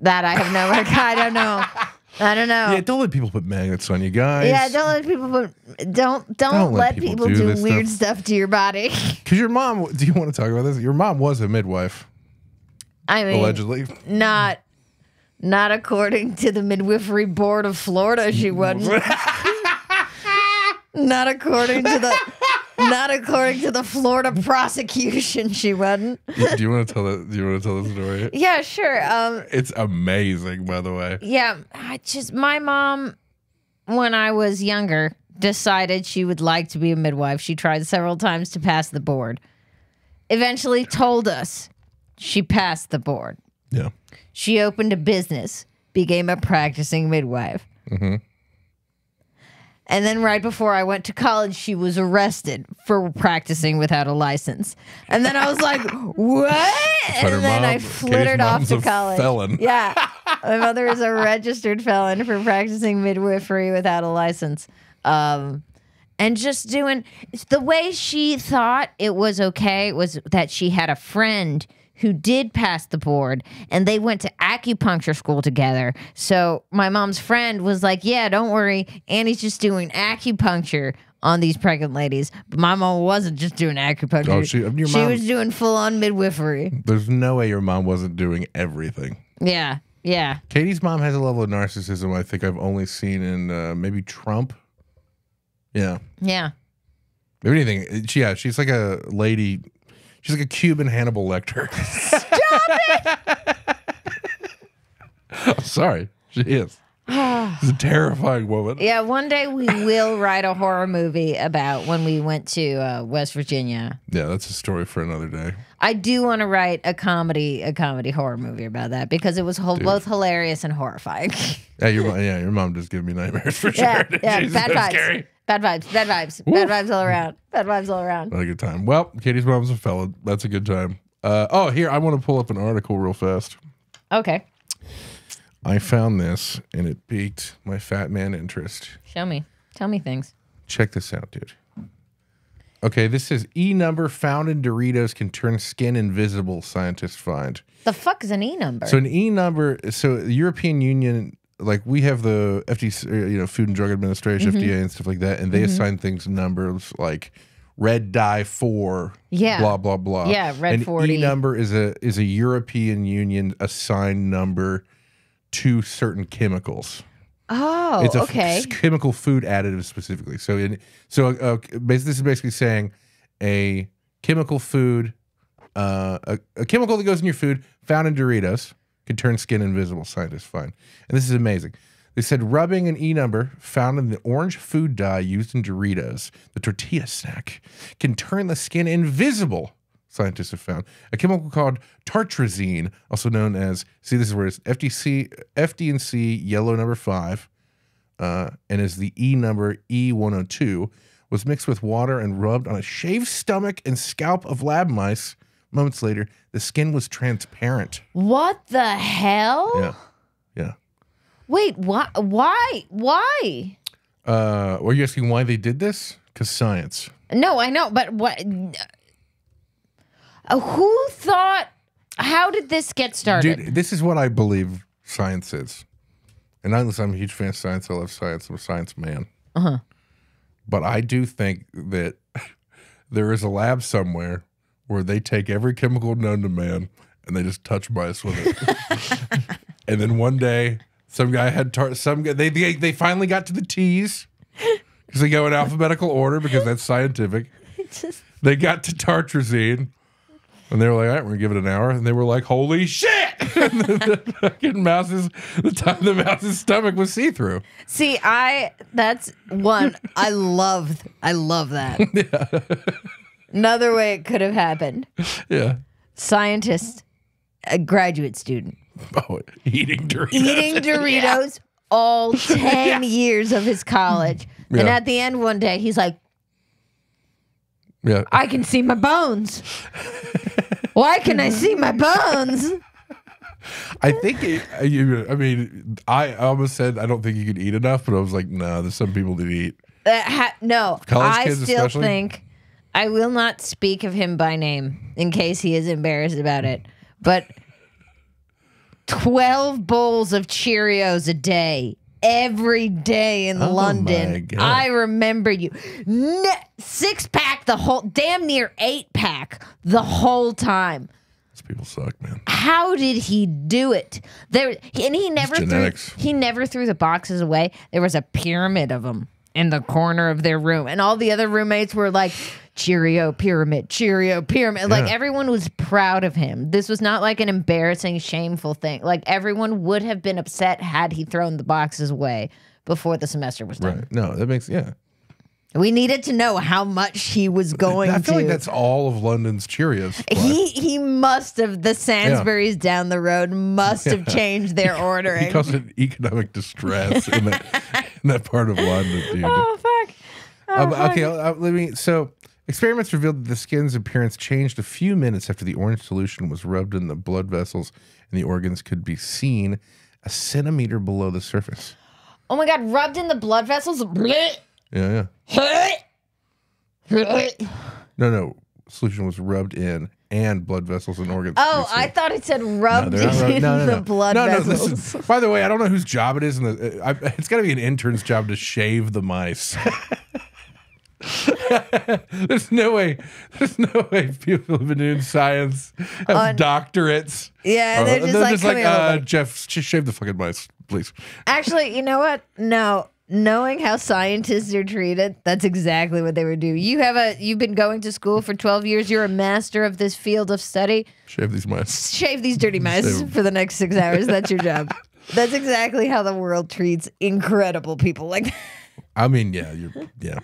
that i have no i don't know i don't know Yeah, don't let people put magnets on you guys. Yeah, don't let people put don't don't, Don't let let, people people, do do, weird stuff. to your body. Because your mom, do you want to talk about this? Your mom was a midwife, I mean, allegedly. not not according to the midwifery board of Florida. She wasn't. not according to the not according to the Florida prosecution. She wasn't. do you want to tell that? Do you want to tell the story? Yeah, sure. Um, It's amazing, by the way. yeah, I just my mom when I was younger decided she would like to be a midwife. She tried several times to pass the board. Eventually told us she passed the board. Yeah. She opened a business, became a practicing midwife. And then, right before I went to college, she was arrested for practicing without a license. And then I was like, "What?" And then I mom- flittered off to college. felon. Yeah, my mother is a registered felon for practicing midwifery without a license. Um, and just doing the way she thought it was okay was that she had a friend who did pass the board and they went to acupuncture school together. So my mom's friend was like, Yeah, don't worry. Annie's just doing acupuncture on these pregnant ladies. But my mom wasn't just doing acupuncture. Oh, she- your she mom- was doing full on midwifery. There's no way your mom wasn't doing everything. Yeah. Yeah. Katie's mom has a level of narcissism I think I've only seen in uh, maybe Trump. Yeah. Yeah. If anything, she, yeah, she's like a lady. She's like a Cuban Hannibal Lecter. Stop it! I'm sorry. She is. She's a terrifying woman. Yeah, one day we will write a horror movie about when we went to uh, West Virginia. Yeah, that's a story for another day. I do want to write a comedy, a comedy horror movie about that because it was ho- both hilarious and horrifying. Yeah, your mom, yeah, your mom just gave me nightmares for sure. yeah, yeah, bad vibes, scary. Bad vibes, bad vibes, bad vibes all around, bad vibes all around. Not a good time. Well, Katie's mom's a fella. That's a good time. Uh, oh, here I want to pull up an article real fast. Okay, I found this and it piqued my fat man interest. show me, tell me things. Check this out, dude. Okay, this says E number found in Doritos can turn skin invisible. Scientists find. The fuck is an E number? So an E number. So European Union, like we have the FDC, uh, you know, Food and Drug Administration, Mm-hmm. FDA, and stuff like that, and they assign things numbers like red dye four. Yeah. Blah blah blah. Yeah, red An 40. E number is a is a European Union assigned number to certain chemicals. oh, okay. It's a okay. chemical food additive specifically. So, in, so uh, this is basically saying a chemical food, uh, a, a chemical that goes in your food found in Doritos can turn skin invisible. Scientists find, and this is amazing. They said rubbing an E number found in the orange food dye used in Doritos, the tortilla snack, can turn the skin invisible. Scientists have found a chemical called tartrazine, also known as see this is where it's FDC FD&C yellow number five, uh, and is the E number E102, was mixed with water and rubbed on a shaved stomach and scalp of lab mice. Moments later, the skin was transparent. What the hell? Yeah, yeah. Wait, why? Why? Why? Uh, are you asking why they did this? Because science. No, I know, but what? Uh, who thought? How did this get started? Dude, this is what I believe science is. And unless I'm a huge fan of science, I love science. I'm a science man. Uh-huh. But I do think that there is a lab somewhere where they take every chemical known to man and they just touch mice with it. and then one day, some guy had tar- some guy, they, they they finally got to the T's because they go in alphabetical order because that's scientific. Just- They got to tartrazine. And they were like, all right, we're gonna give it an hour. And they were like, holy shit! and then the fucking mouse's the time the mouse's stomach was see-through. See, I that's one I love. I love that. Another way it could have happened: Yeah. scientist, a graduate student, Oh, eating Doritos. eating Doritos all 10 years of his college. And Yeah. at the end, one day, he's like, Yeah. I can see my bones. Why can I see my bones? I think it, uh, you, I mean, I almost said I don't think you could eat enough, but I was like, no, there's some people that eat. Ha- no, College I kids still especially? think I will not speak of him by name in case he is embarrassed about it. But 12 bowls of Cheerios a day. Every day in Oh London. I remember you. Ne- six pack the whole, damn near eight pack the whole time. These people suck, man. How did he do it? There and he never threw he never threw the boxes away. There was a pyramid of them in the corner of their room, and all the other roommates were like Cheerio pyramid, Cheerio pyramid. Like Yeah. everyone was proud of him. This was not like an embarrassing, shameful thing. Like everyone would have been upset had he thrown the boxes away before the semester was done. Right. No, that makes, yeah. We needed to know how much he was going I feel to. like that's all of London's Cheerios. He he must have the Sainsbury's down the road must have changed their ordering. Calls it economic distress in that, in that part of London, dude. oh fuck! Oh, Um, fuck. okay, uh, let me. So, experiments revealed that the skin's appearance changed a few minutes after the orange solution was rubbed in the blood vessels, and the organs could be seen a centimeter below the surface. Oh my god! Rubbed in the blood vessels. Yeah, yeah. No, no. Solution was rubbed in, and blood vessels and organs. Oh, I thought it said rubbed they're in no, no, the blood no, no, vessels. listen. By the way, I don't know whose job it is, and the, I, it's got to be an intern's job to shave the mice. there's no way. There's no way people who've been doing science have On- doctorates. Yeah, Uh, they're just like, "Come here, uh, buddy." Jeff, just shave the fucking mice, please. Actually, you know what? No. Knowing how scientists are treated, that's exactly what they would do. You have a you've been going to school for 12 years, you're a master of this field of study. Shave these mice. Shave these dirty mice for the next 6 hours. That's your job. That's exactly how the world treats incredible people like that. I mean, yeah, you're, yeah.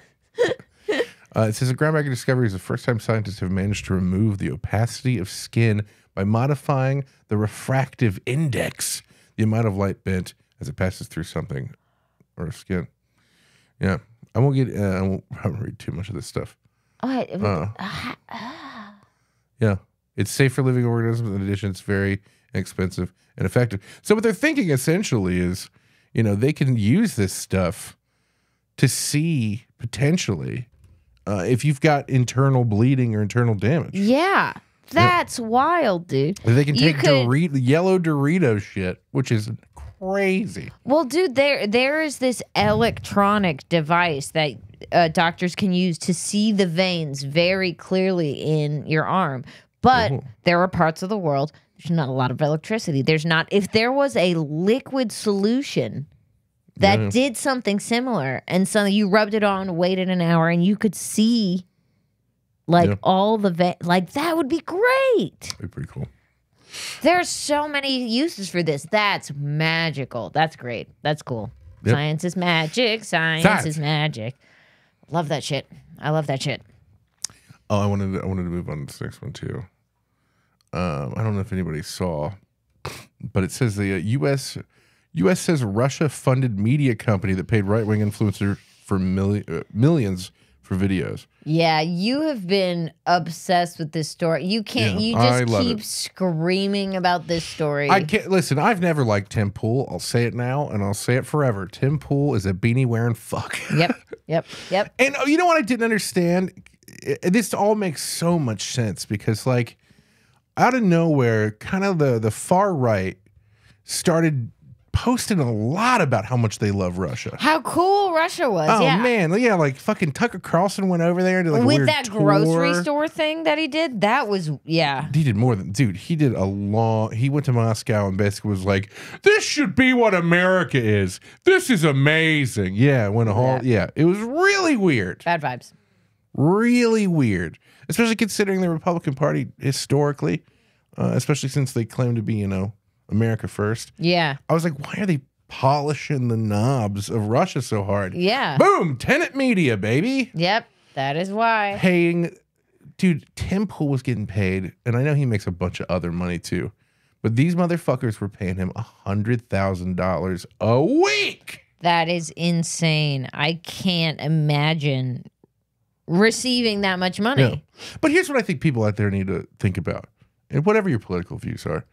Uh, it says a groundbreaking discovery is the first time scientists have managed to remove the opacity of skin by modifying the refractive index, the amount of light bent as it passes through something or skin. Yeah, I won't get. Uh, I won't, I won't read too much of this stuff. Oh, Uh, yeah, it's safe for living organisms. In addition, it's very inexpensive and effective. So what they're thinking essentially is, you know, they can use this stuff to see potentially uh, if you've got internal bleeding or internal damage. yeah. That's wild, dude. They can take could- Dorito, yellow Dorito shit, which is crazy. Well, dude, there there is this electronic device that uh, doctors can use to see the veins very clearly in your arm. But Ooh. there are parts of the world there's not a lot of electricity. There's not. If there was a liquid solution that Yeah. did something similar, and so you rubbed it on, waited an hour, and you could see like Yeah. all the ve- like that would be great. That'd be pretty cool. There's so many uses for this. That's magical. That's great. That's cool. Yep. Science is magic. Science, Science. is magic. Love that shit. I love that shit. Oh, I wanted to, I wanted to move on to this next one too. Um, I don't know if anybody saw, but it says the uh, U.S. U.S. says Russia funded media company that paid right wing influencer for uh, millions for videos. Yeah, you have been obsessed with this story. You can't. Yeah, you I just keep it. screaming about this story. I can't listen. I've never liked Tim Pool. I'll say it now, and I'll say it forever. Tim Pool is a beanie wearing fuck. yep. Yep. Yep. And oh, you know what I didn't understand? I- this all makes so much sense because, like, out of nowhere, kind of the the far right started posting a lot about how much they love Russia. How cool Russia was. Oh yeah. man, yeah, like fucking Tucker Carlson went over there and did like a With weird that grocery store thing that he did, that was yeah. He did more than dude. He did a long. He went to Moscow and basically was like, "This should be what America is. This is amazing." Yeah, went a whole. Yeah, it was really weird. Bad vibes. really weird, especially considering the Republican Party historically, uh, especially since they claim to be, you know, America first. Yeah. I was like, why are they polishing the knobs of Russia so hard? Yeah. Boom, Tenet Media, baby. Yep. That is why. Paying, dude, Tim Pool was getting paid, and I know he makes a bunch of other money too, But these motherfuckers were paying him a hundred thousand dollars a week. That is insane. I can't imagine receiving that much money. Yeah. But here's what I think people out there need to think about, and whatever your political views are.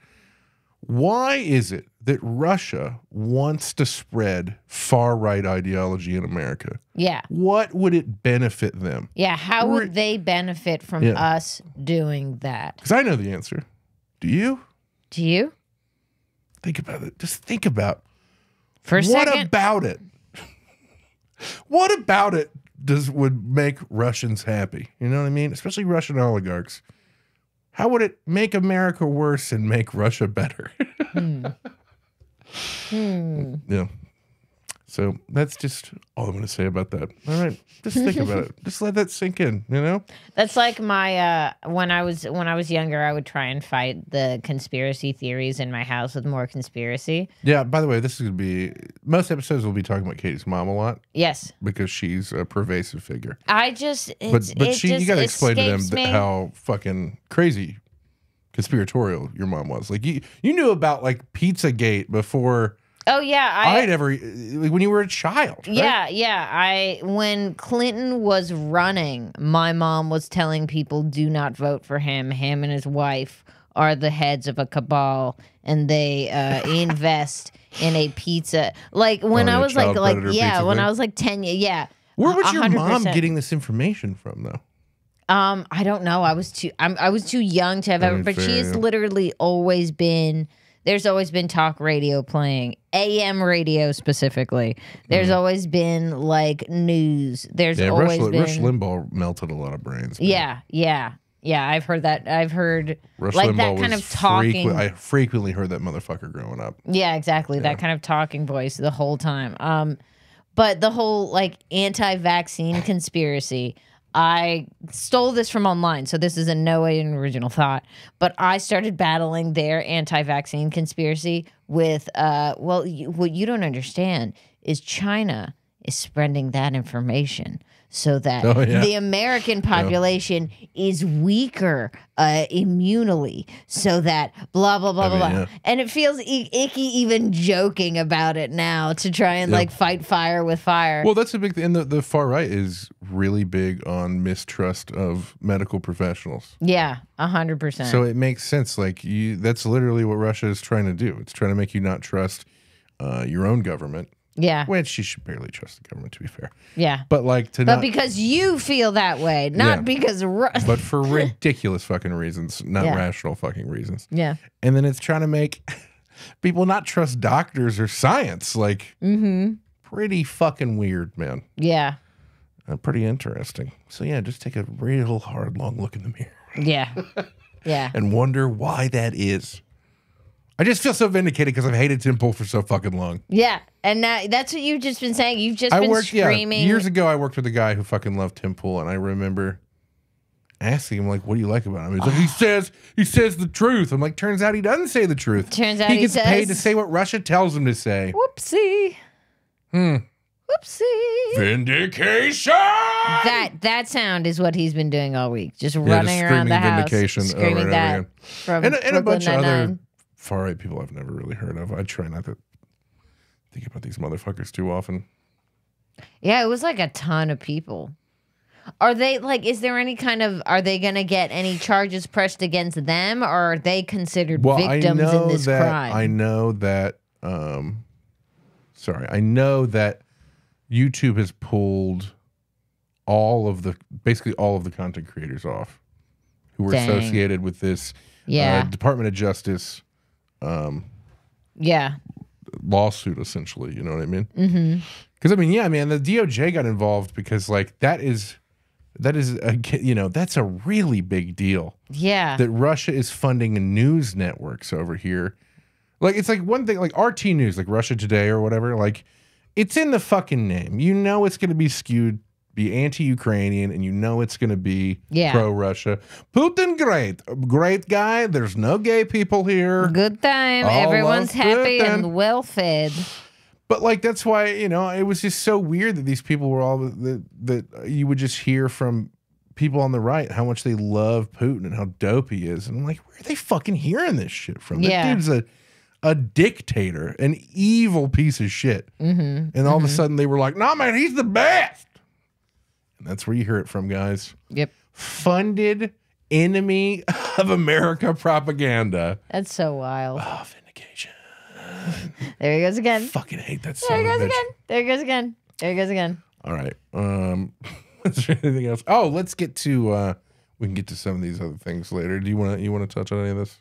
Why is it that Russia wants to spread far right ideology in America? Yeah. What would it benefit them? Yeah. How would they benefit from Yeah. us doing that? Because I know the answer. Do you? Do you? Think about it. Just think about For a what second. about it? what about it does would make Russians happy? You know what I mean? Especially Russian oligarchs. How would it make America worse and make Russia better? Hmm. yeah. So that's just all I'm going to say about that. All right, just think about it. Just let that sink in. You know? That's like my uh when I was when I was younger, I would try and fight the conspiracy theories in my house with more conspiracy. Yeah. By the way, this is going to be most episodes. We'll be talking about Katie's mom a lot Yes. because she's a pervasive figure. I just But it's, but it she, you got to explain to them me. how fucking crazy conspiratorial your mom was. Like you, you knew about like Pizzagate before Oh yeah, I, I would ever when you were a child. right? Yeah, yeah. I when Clinton was running, my mom was telling people do not vote for him. Him and his wife are the heads of a cabal and they uh, invest in a pizza. Like when Oh, I was like like yeah, when thing? I was like 10 ye- yeah. Where was a your hundred mom getting this information from though? Um, I don't know. I was too. I'm. I was too young to have I ever. But fair, has yeah. literally always been. There's always been talk radio playing, AM radio specifically. There's always been like news. There's. Yeah, Rush, always been. Rush Limbaugh melted a lot of brains. man. yeah, yeah, yeah. I've heard that. I've heard Rush like Limbaugh that kind of talking. frequ- I frequently heard that motherfucker growing up. Yeah, exactly. That kind of talking voice the whole time. Um, but the whole like anti-vaccine conspiracy. I stole this from online, so this is in no way an original thought. But I started battling their anti-vaccine conspiracy with, uh, well, you, what you don't understand is China is spreading that information so that Oh, yeah. the American population is weaker uh, immunely, so that blah blah blah I mean, blah blah. yeah. And it feels e- icky even joking about it now to try and Yeah. like fight fire with fire. Well, that's a big thing. And the, the far right is really big on mistrust of medical professionals. yeah, a hundred percent. So it makes sense. Like you, that's literally what Russia is trying to do. It's trying to make you not trust uh, your own government, yeah, which you should barely trust the government, to be fair. yeah. But like to But not, because you feel that way, not Yeah. because but for ridiculous fucking reasons, not Yeah. rational fucking reasons. yeah. And then it's trying to make people not trust doctors or science. Like Mm-hmm. pretty fucking weird, man. Yeah. Uh, pretty interesting. So yeah, just take a real hard, long look in the mirror Yeah. Yeah. and wonder why that is. I just feel so vindicated because I've hated Tim Pool for so fucking long. Yeah. And now that's what you've just been saying. You've just I been worked yeah, screaming. years ago. I worked with a guy who fucking loved Tim Pool, and I remember asking him like, "What do you like about him?" He's like, "He says he says the truth." I'm like, "Turns out he doesn't say the truth. Turns out he he gets paid to say what Russia tells him to say." Whoopsie. Hmm. Whoopsie. Vindication. That that sound is what he's been doing all week, just running around the house, vindication over screaming and over that from and, a- and a bunch of other. Far right people I've never really heard of. I try not to think about these motherfuckers too often. Yeah, it was like a ton of people. Are they like? Is there any kind of? Are they going to get any charges pressed against them, or are they considered Well, victims in this that crime? I know that. Um, sorry, I know that YouTube has pulled all of the basically all of the content creators off who were Dang. associated with this yeah, uh, Department of Justice um, yeah, lawsuit, essentially. You know what I mean? mm-hmm. Because I mean, yeah, man, the DOJ got involved because like that is that is a, you know that's a really big deal yeah, that Russia is funding news networks over here. Like it's like one thing like RT News, like Russia Today or whatever. Like it's in the fucking name. You know it's going to be skewed, be anti-Ukrainian, and you know it's going to be Yeah. pro-Russia. Putin, great, great guy. There's no gay people here. good time. All Everyone's happy Putin. and well fed. But like that's why you know it was just so weird that these people were all that that you would just hear from people on the right how much they love Putin and how dope he is. And I'm like, where are they fucking hearing this shit from? That Yeah. dude's a a dictator, an evil piece of shit. Mm-hmm. And all of a sudden they were like, nah, man, he's the best. That's where you hear it from, guys. Yep. Funded enemy of America propaganda. That's so wild. Oh, vindication. There he goes again. Fucking hate that There he goes again. There he goes again. There he goes again. All right. Um, is there anything else? Oh, let's get to. uh We can get to some of these other things later. Do you want to? You want to touch on any of this?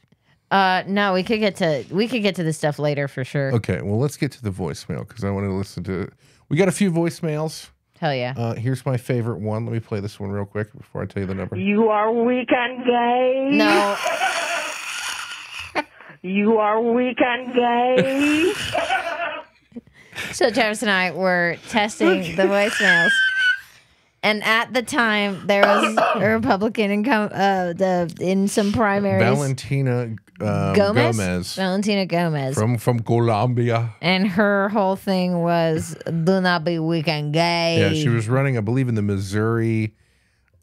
Uh, no, we could get to we could get to this stuff later for sure. Okay. Well, let's get to the voicemail because I want to listen to. We got a few voicemails. Hell yeah. Uh, here's my favorite one. Let me play this one real quick before I tell you the number. You are weekend and gay. No, You are weekend and gay. so Travis and I were testing the voicemails, and at the time there was a Republican in uh the in some primaries. Valentina um, Gomez? Gomez, Valentina Gomez. from from Colombia. and her whole thing was do not be weak and gay. Yeah, she was running, I believe, in the Missouri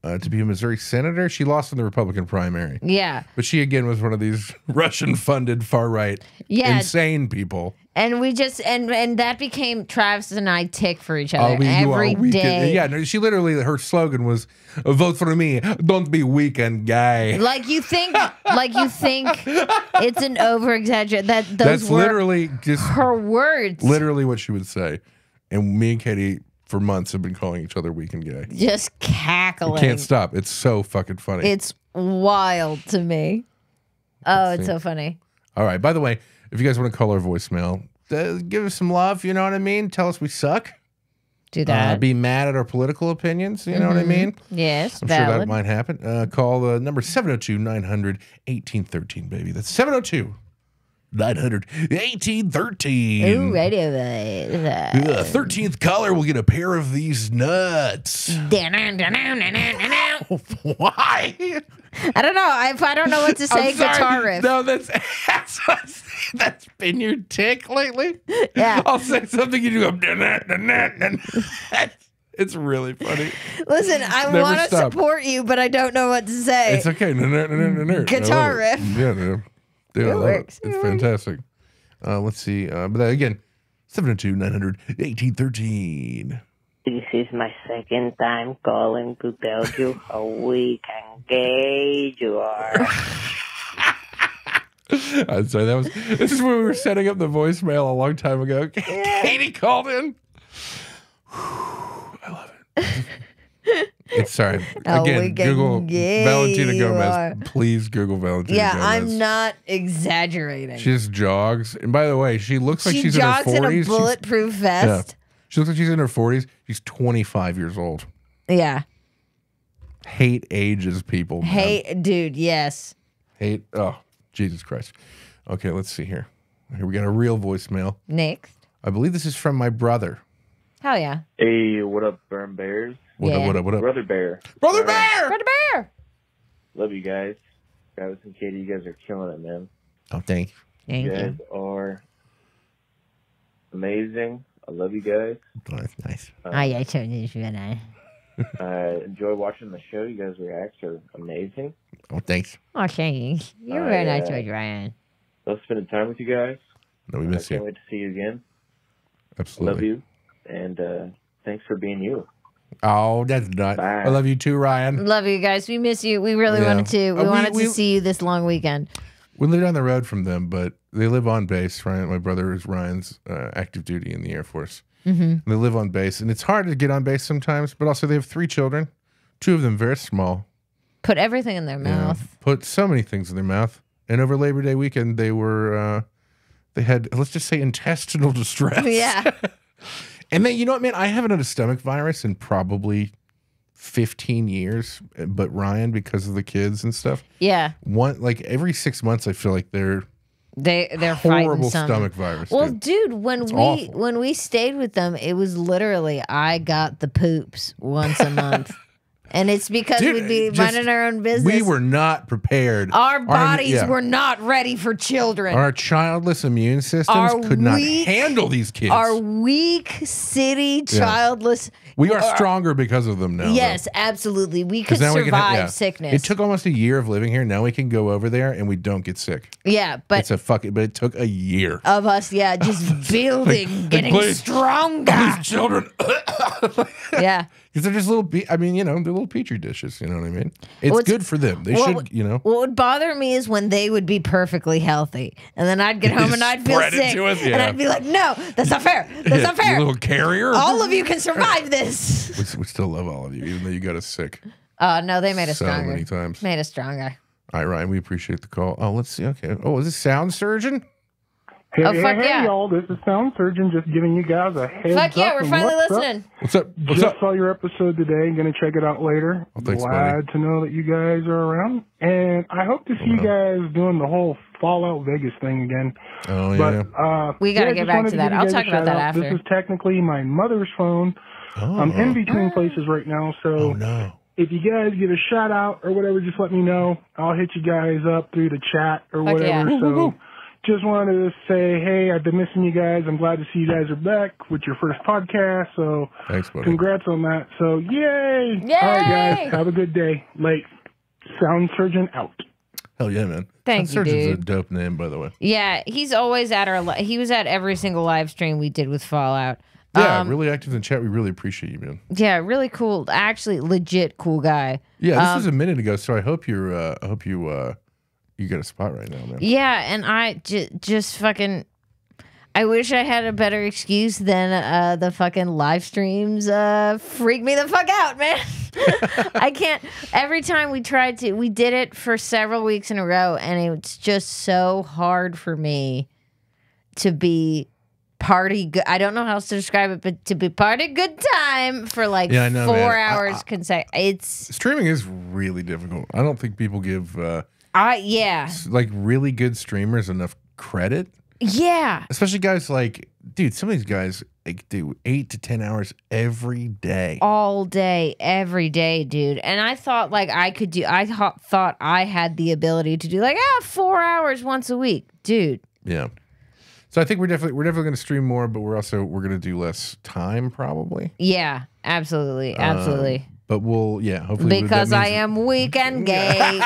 uh, to be a Missouri senator. She lost in the Republican primary. Yeah. But she again was one of these Russian funded far right Yeah. insane people. And we just and and that became Travis and I tick for each other we- you are every day. Yeah, no, she literally her slogan was vote for me, don't be weak and gay. Like you think like you think it's an over exaggerate that those That's were literally just her words. literally what she would say. And me and Katie for months have been calling each other weak and gay. just cackling. Can't stop. It's so fucking funny. It's wild to me. Oh, it's so funny. All right. By the way, if you guys want to call our voicemail, uh, give us some love. You know what I mean? Tell us we suck. Do Uh, that. be mad at our political opinions. You know what I mean? yes, I'm sure that might happen. Uh, call the number 702 900 1813, baby. That's 702 900 1813. Ooh, radio. Uh, 13th caller will get a pair of these nuts. Why? I don't know. If I don't know what to say, guitar riff. No, that's that's that's been your tick lately. Yeah. I'll say something you do go. It's really funny. Listen, I want to support you, but I don't know what to say. It's okay. Guitar I riff. Yeah, dude. Dude, It works. It. It's It fantastic. Uh, let's see. Uh, but then again, 702 900 1813. This is my second time calling to tell you how weak and gay you are. I'm sorry. That was this is when we were setting up the voicemail a long time ago. Katie called in. I love it. It's sorry. How Again, weak Google gay Valentina Gomez. Please Google Valentina Gomez. yeah, Gomez. I'm not exaggerating. She just jogs. And by the way, she looks like she she's jogs in in, her 40s. in a She's- bulletproof vest. She looks like she's in her 40s. She's 25 years old. Yeah. Hate ages, people. man. Hey, dude. Yes. Hate. Oh, Jesus Christ. Okay, let's see here. Here we got a real voicemail. Next. I believe this is from my brother. Hell yeah. Hey, what up, Burn Bears? What up, what up, what up? Brother Bear. Brother Uh, Bear! Brother Bear. Love you guys. Travis and Katie, you guys are killing it, man. Oh, thank you. Thank you you. guys are amazing. I love you guys. Oh, that's nice. Oh, yeah, I told you should I. I enjoy watching the show. You guys' reacts are amazing. Oh, thanks. Oh, thank you. You're very nice yeah. to Ryan. Love spending time with you guys. No, we I miss can't you. wait to see you again. Absolutely. Love you. And uh, thanks for being you. Oh, that's not. Bye. I love you too, Ryan. Love you guys. We miss you. We really Yeah. wanted to. We, Uh, we- wanted we- to see you this long weekend. We live down the road from them, but they live on base. Ryan, my brother is Ryan's uh, active duty in the Air Force. Mm-hmm. They live on base, and it's hard to get on base sometimes. But also, they have three children, two of them very small. Put everything in their Yeah. mouth. Put so many things in their mouth. And over Labor Day weekend, they were uh, they had let's just say intestinal distress. Yeah. And then you know what, man? I haven't had a stomach virus in probably fifteen years. Eh, but Ryan, because of the kids and stuff, Yeah. one like every six months, I feel like they're They they're horrible stomach virus. Well, dude. dude, when we awful. when we stayed with them, it was literally I got the poops once a month. and it's because Dude, we'd be just- minding our own business. We were not prepared. Our bodies yeah. were not ready for children. Our childless immune systems Our could not handle these kids. Our weak city Yeah. childless. we are stronger because of them now. though. Yes, absolutely. We could we survive can ha- yeah. sickness. It took almost a year of living here. Now we can go over there and we don't get sick. yeah, but it's a fucking. But it took a year. of us, yeah, just building, getting please. stronger. These children, yeah. Because they're just little. I mean, you know, they're little petri dishes. You know what I mean? It's good for them. They should, would- you know. What would bother me is when they would be perfectly healthy, and then I'd get home and I'd feel sick, us, and. I'd be like, "No, that's not fair. That's not fair. little carrier. All of you can survive this." we, we still love all of you, even though you got us sick Uh, no, they made us so stronger. many times. Made us stronger. All right, Ryan, we appreciate the call. Oh, let's see. Okay. Oh, is this sound surgeon? Hey, Oh, hey, fuck hey, yeah. y'all, this is Sound Surgeon just giving you guys a heads Fuck yeah, up we're finally what's up. What's up? What's just up? saw your episode today. Gonna check it out later. Oh, thanks, Glad to know that you guys are around, and I hope to see you guys doing the whole Fallout Vegas thing again. Oh But yeah. uh, We gotta yeah, get back to that. I'll talk about that shout-out. after. This is technically my mother's phone. Oh, I'm in between places right now, so oh no. if you guys get a shout out or whatever, just let me know. I'll hit you guys up through the chat or Fuck whatever. yeah. So just wanted to say, hey, I've been missing you guys. I'm glad to see you guys are back with your first podcast. So Thanks, buddy. congrats on that. So yay! Yay! All right, guys. Have a good day. Late. Sound Surgeon out. Hell yeah, man. Thank Sound you, Surgeon's dude. a dope name, by the way. Yeah, he's always at our. Li- he was at every single live stream we did with Fallout. Yeah, Um, really active in chat. We really appreciate you, man. Yeah, really cool. Actually, legit cool guy. Yeah, this Um, was a minute ago, so I hope you're. Uh, I hope you. Uh, you got a spot right now, man. Yeah, and I j- just fucking. I wish I had a better excuse than uh, the fucking live streams. Uh, freak me the fuck out, man. I can't. Every time we tried to, we did it for several weeks in a row, and it's just so hard for me to be party good. I don't know how else to describe it, but to be party good time for like Yeah, know, four man. Hours consecutive. It's Streaming is really difficult. I don't think people give uh, I yeah like really good streamers enough credit, yeah. especially guys like, dude. Some of these guys like do eight to ten hours every day. all day, every day, dude. And I thought like I could do. I ho- thought I had the ability to do like ah four hours once a week, dude. Yeah. So I think we're definitely we're definitely going to stream more, but we're also we're going to do less time probably. Yeah, absolutely, absolutely. But we'll yeah hopefully because I am weak and gay.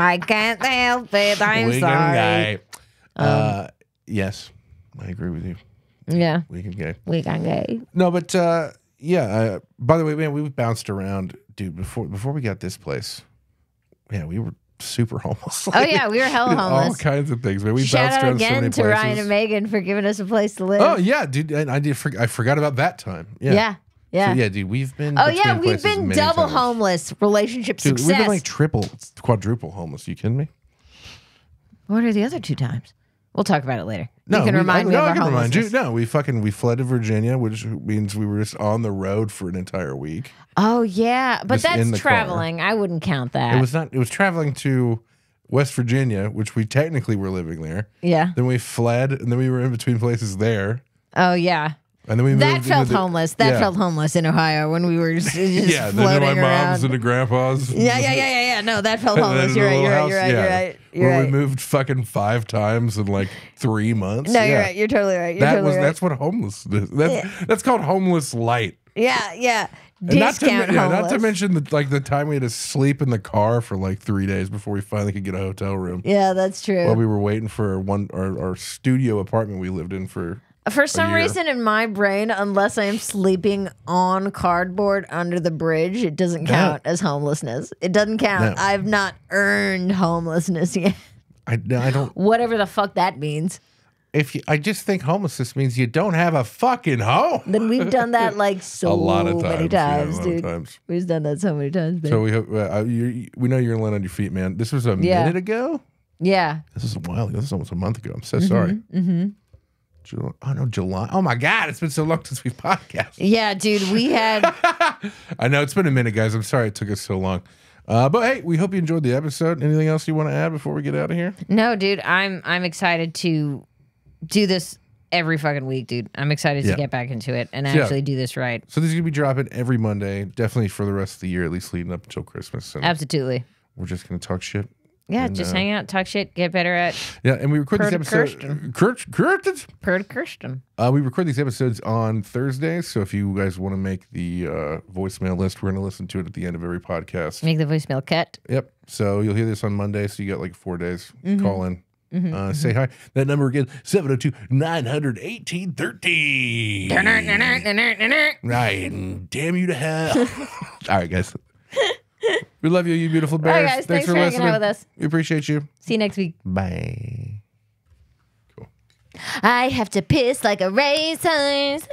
I can't help it. I'm Weekend sorry. Um, guy. uh, yes, I agree with you. Yeah, Weekend guy. weak and gay. No, but uh, yeah. Uh, by the way, man, we bounced around, dude. Before before we got this place, yeah, we were super homeless. Oh yeah, we were hell homeless. All kinds of things, man. We Shout bounced around so again many to places. Ryan and Megan for giving us a place to live. Oh yeah, dude. I, I did. For, I forgot about that time. Yeah. yeah, yeah. So, yeah, dude. We've been. Oh yeah, we've been double times. homeless. Relationship Dude, success. we've been like triple, quadruple homeless. You kidding me? what are the other two times? We'll talk about it later. No, you can we- remind I, me no, of I our can remind you. No, we fucking we fled to Virginia, which means we were just on the road for an entire week. Oh yeah, but that's the car. traveling. I wouldn't count that. It was not. It was traveling to West Virginia, which we technically were living there. yeah. Then we fled, and then we were in between places there, Oh yeah. And then we That felt the- homeless. That yeah. felt homeless in Ohio when we were just, just yeah. Then my mom's around. and the grandpa's. yeah, yeah, yeah, yeah, yeah. No, that felt homeless. You're right. You're little right. You're house, right. You're yeah, right. You're Where we moved fucking five times in like three months. No, yeah. you're right. You're totally right. You're that totally was right. that's what homeless is. That's that's called homeless light. yeah, yeah. And not to, yeah, not to mention the like the time we had to sleep in the car for like three days before we finally could get a hotel room. yeah, that's true. While we were waiting for one our, our studio apartment we lived in for For some reason in my brain, unless I am sleeping on cardboard under the bridge, it doesn't count as homelessness. It doesn't count. No. I've not earned homelessness yet. I I don't Whatever the fuck that means. if you, I just think homelessness means you don't have a fucking home. Then we've done that like so a lot of times, many yeah, a times, lot of dude. times. We've done that so many times, babe. So we hope uh, you, we know you're gonna land on your feet, man. This was a Yeah. minute ago. yeah. This is a while ago. This is almost a month ago. I'm so sorry. Mm-hmm. July, oh no, July. Oh my God, it's been so long since we podcast. Yeah, dude, we had I know it's been a minute, guys. I'm sorry it took us so long. Uh, but hey, we hope you enjoyed the episode. Anything else you want to add before we get out of here? no, dude. I'm I'm excited to do this every fucking week, dude. I'm excited Yeah. to get back into it and Yeah. actually do this right. So this is gonna be dropping every Monday, definitely for the rest of the year, at least leading up until Christmas. And Absolutely. we're just gonna talk shit. Yeah, And, just uh, hang out, talk shit, get better at Yeah, and we record these episodes. Kurt, Kurt, Perd Kirsten. Uh, we record these episodes on Thursdays, so if you guys want to make the uh, voicemail list, we're going to listen to it at the end of every podcast. Make the voicemail cut. Yep. So you'll hear this on Monday, so you got like four days. Mm-hmm. Call in. uh, Say hi. That number again, 702 918 13. Right. Damn you to hell. All right, guys. We love you, you beautiful bears. right, guys. Thanks for hanging out with us. We appreciate you. See you next week. Bye. I have to piss like a racehorse.